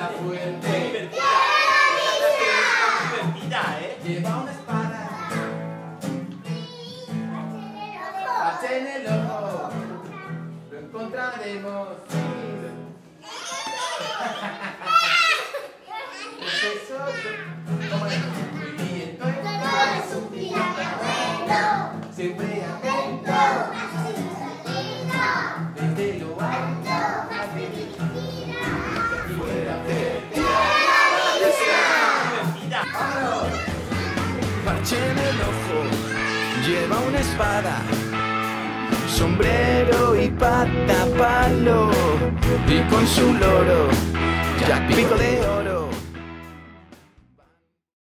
fuerte. divertida. divertida, ¿eh? Lleva una espada. Hacha en el ojo. Lo encontraremos. Pues lleva una espada, sombrero y pata palo, y con su loro, ya pico de